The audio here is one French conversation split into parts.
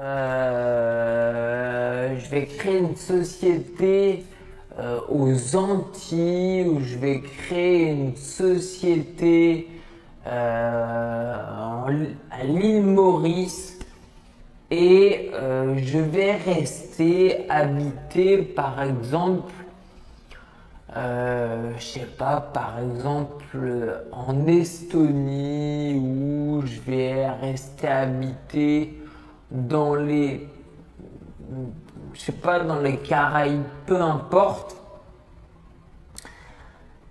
euh, je vais créer une société euh, aux Antilles ou je vais créer une société euh, à l'île Maurice. Et je vais rester habité par exemple je sais pas, par exemple en Estonie où je vais rester habité dans les, je sais pas, dans les Caraïbes, peu importe.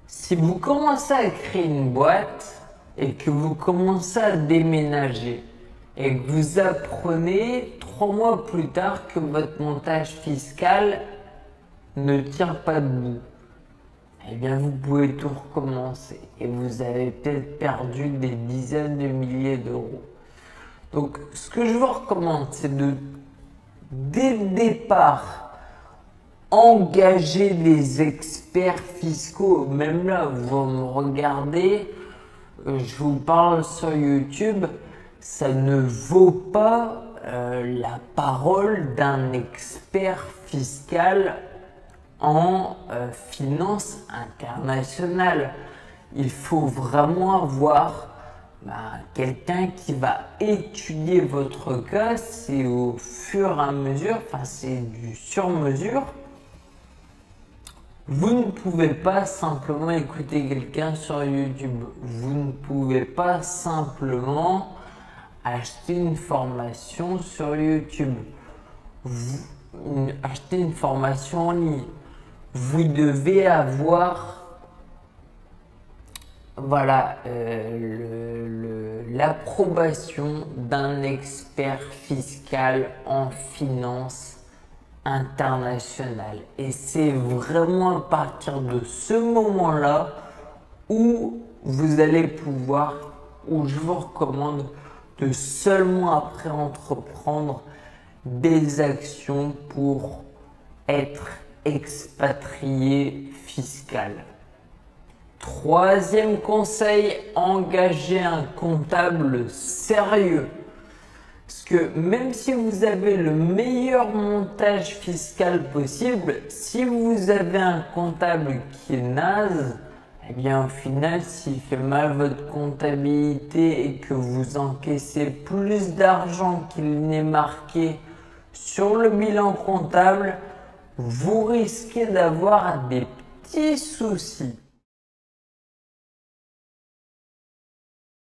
Si vous commencez à créer une boîte et que vous commencez à déménager et que vous apprenez trois mois plus tard que votre montage fiscal ne tient pas debout, eh bien vous pouvez tout recommencer et vous avez peut-être perdu des dizaines de milliers d'euros. Donc ce que je vous recommande, c'est de, dès le départ, engager des experts fiscaux. Même là, vous me regardez, euh, je vous parle sur YouTube, ça ne vaut pas euh, la parole d'un expert fiscal en euh, finance internationale. Il faut vraiment avoir bah, quelqu'un qui va étudier votre cas. C'est au fur et à mesure, enfin c'est du sur-mesure. Vous ne pouvez pas simplement écouter quelqu'un sur YouTube. Vous ne pouvez pas simplement acheter une formation sur YouTube. Acheter une formation en ligne vous devez avoir voilà euh, l'approbation d'un expert fiscal en finance internationale. Et c'est vraiment à partir de ce moment-là où vous allez pouvoir, où je vous recommande de seulement après entreprendre des actions pour être expatrié fiscal. Troisième conseil, engagez un comptable sérieux. Parce que même si vous avez le meilleur montage fiscal possible, si vous avez un comptable qui est naze, eh bien au final, s'il fait mal votre comptabilité et que vous encaissez plus d'argent qu'il n'est marqué sur le bilan comptable, vous risquez d'avoir des petits soucis.